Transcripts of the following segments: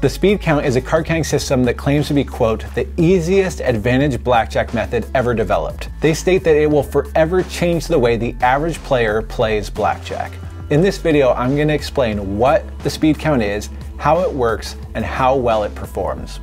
The speed count is a card counting system that claims to be, quote, the easiest advantage blackjack method ever developed. They state that it will forever change the way the average player plays blackjack. In this video, I'm gonna explain what the speed count is, how it works, and how well it performs.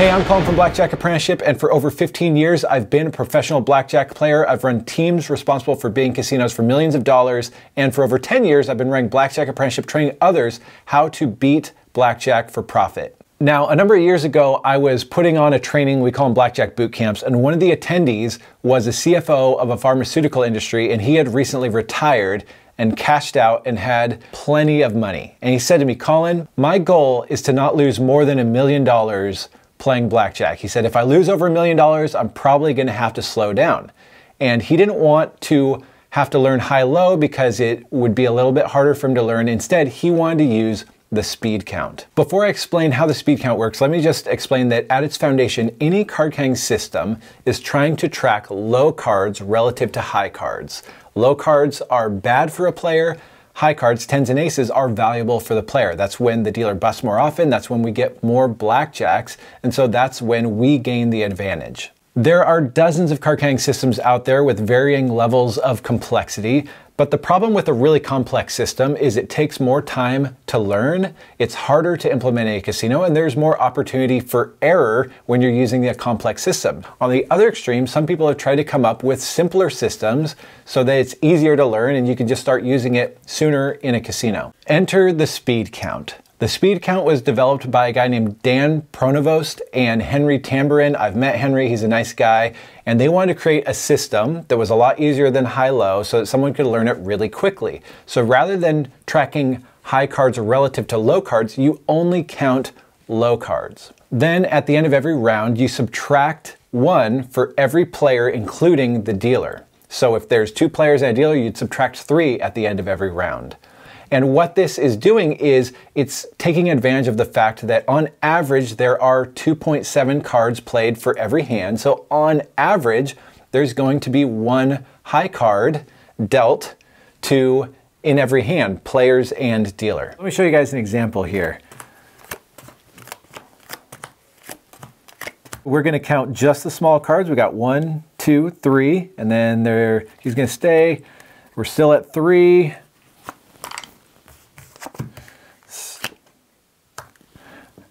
Hey, I'm Colin from Blackjack Apprenticeship, and for over 15 years, I've been a professional blackjack player. I've run teams responsible for being casinos for millions of dollars, and for over 10 years, I've been running Blackjack Apprenticeship, training others how to beat blackjack for profit. Now, a number of years ago, I was putting on a training, we call them blackjack boot camps, and one of the attendees was a CFO of a pharmaceutical industry, and he had recently retired and cashed out and had plenty of money. And he said to me, Colin, my goal is to not lose more than a million dollars playing blackjack. He said, if I lose over a million dollars, I'm probably going to have to slow down. And he didn't want to have to learn high low because it would be a little bit harder for him to learn. Instead, he wanted to use the speed count. Before I explain how the speed count works, let me just explain that at its foundation, any card counting system is trying to track low cards relative to high cards. Low cards are bad for a player, high cards, tens and aces, are valuable for the player. That's when the dealer busts more often, that's when we get more blackjacks, and so that's when we gain the advantage. There are dozens of counting systems out there with varying levels of complexity, but the problem with a really complex system is it takes more time to learn, it's harder to implement in a casino, and there's more opportunity for error when you're using a complex system. On the other extreme, some people have tried to come up with simpler systems so that it's easier to learn and you can just start using it sooner in a casino. Enter the speed count. The speed count was developed by a guy named Dan Pronovost and Henry Tamburin. I've met Henry, he's a nice guy, and they wanted to create a system that was a lot easier than high-low so that someone could learn it really quickly. So rather than tracking high cards relative to low cards, you only count low cards. Then at the end of every round, you subtract one for every player, including the dealer. So if there's two players and a dealer, you'd subtract three at the end of every round. And what this is doing is it's taking advantage of the fact that on average, there are 2.7 cards played for every hand. So on average, there's going to be one high card dealt to in every hand, players and dealer. Let me show you guys an example here. We're gonna count just the small cards. We got one, two, three, and then there, he's gonna stay. We're still at three,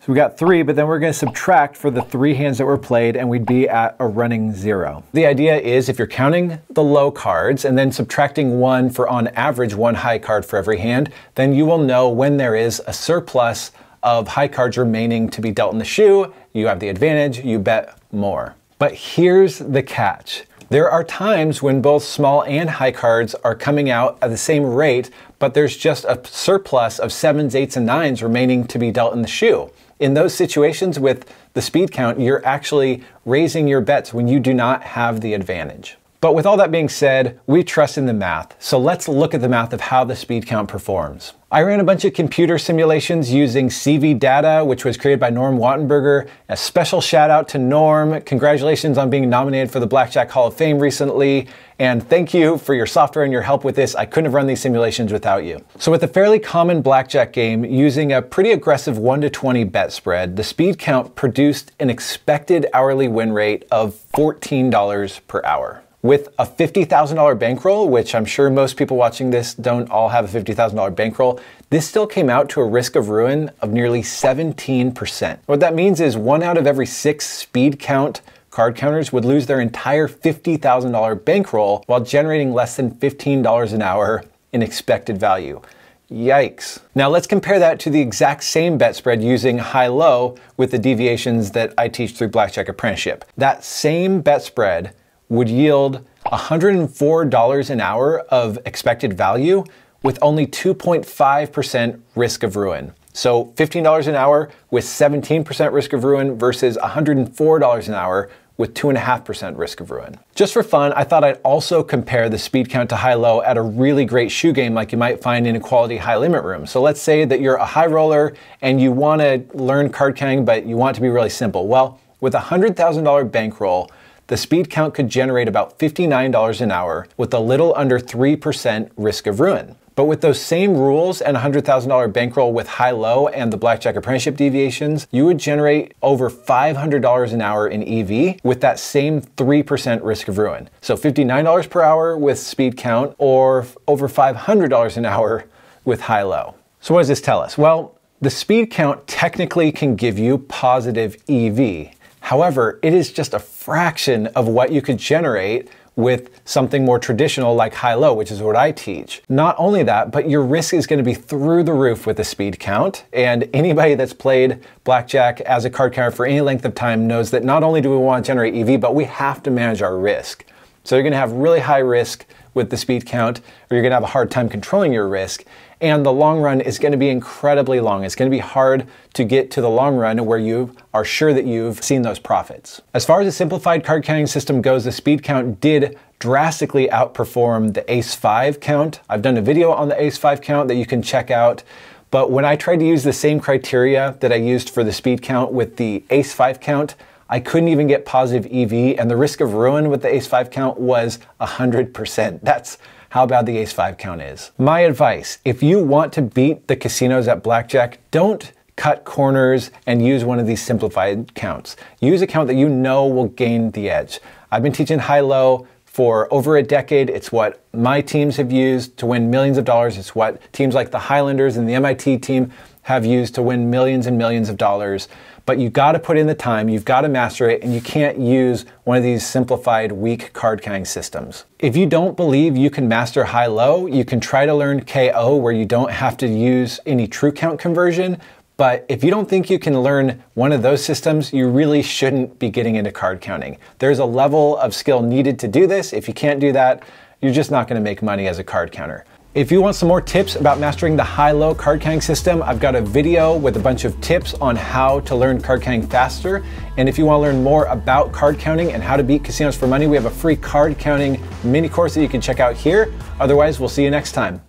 we got three, but then we're gonna subtract for the three hands that were played and we'd be at a running zero. The idea is if you're counting the low cards and then subtracting one for on average one high card for every hand, then you will know when there is a surplus of high cards remaining to be dealt in the shoe, you have the advantage, you bet more. But here's the catch. There are times when both small and high cards are coming out at the same rate, but there's just a surplus of sevens, eights, and nines remaining to be dealt in the shoe. In those situations with the speed count, you're actually raising your bets when you do not have the advantage. But with all that being said, we trust in the math. So let's look at the math of how the speed count performs. I ran a bunch of computer simulations using CV Data, which was created by Norm Wattenberger. A special shout out to Norm. Congratulations on being nominated for the Blackjack Hall of Fame recently. And thank you for your software and your help with this. I couldn't have run these simulations without you. So with a fairly common blackjack game using a pretty aggressive 1 to 20 bet spread, the speed count produced an expected hourly win rate of $14 per hour with a $50,000 bankroll, which I'm sure most people watching this don't all have a $50,000 bankroll, this still came out to a risk of ruin of nearly 17%. What that means is one out of every six speed count card counters would lose their entire $50,000 bankroll while generating less than $15 an hour in expected value. Yikes. Now let's compare that to the exact same bet spread using high-low with the deviations that I teach through Blackjack Apprenticeship. That same bet spread would yield $104 an hour of expected value with only 2.5% risk of ruin. So $15 an hour with 17% risk of ruin versus $104 an hour with 2.5% risk of ruin. Just for fun, I thought I'd also compare the speed count to high-low at a really great shoe game like you might find in a quality high limit room. So let's say that you're a high roller and you wanna learn card counting, but you want it to be really simple. Well, with a $100,000 bankroll, the speed count could generate about $59 an hour with a little under 3% risk of ruin. But with those same rules and $100,000 bankroll with high-low and the Blackjack Apprenticeship deviations, you would generate over $500 an hour in EV with that same 3% risk of ruin. So $59 per hour with speed count or over $500 an hour with high-low. So what does this tell us? Well, the speed count technically can give you positive EV. However, it is just a fraction of what you could generate with something more traditional like high-low, which is what I teach. Not only that, but your risk is gonna be through the roof with the speed count. And anybody that's played blackjack as a card counter for any length of time knows that not only do we wanna generate EV, but we have to manage our risk. So you're gonna have really high risk with the speed count, or you're gonna have a hard time controlling your risk. And the long run is gonna be incredibly long. It's gonna be hard to get to the long run where you are sure that you've seen those profits. As far as the simplified card counting system goes, the speed count did drastically outperform the ACE 5 count. I've done a video on the ACE 5 count that you can check out. But when I tried to use the same criteria that I used for the speed count with the ACE 5 count, I couldn't even get positive EV, and the risk of ruin with the ACE 5 count was 100%. That's how bad the Ace 5 count is. My advice, if you want to beat the casinos at blackjack, don't cut corners and use one of these simplified counts. Use a count that you know will gain the edge. I've been teaching high-low for over a decade. It's what my teams have used to win millions of dollars. It's what teams like the Highlanders and the MIT team have used to win millions and millions of dollars. But you've got to put in the time, you've got to master it, and you can't use one of these simplified weak card counting systems. If you don't believe you can master high-low, you can try to learn KO where you don't have to use any true count conversion, but if you don't think you can learn one of those systems, you really shouldn't be getting into card counting. There's a level of skill needed to do this. If you can't do that, you're just not gonna make money as a card counter. If you want some more tips about mastering the high-low card counting system, I've got a video with a bunch of tips on how to learn card counting faster. And if you want to learn more about card counting and how to beat casinos for money, we have a free card counting mini course that you can check out here. Otherwise, we'll see you next time.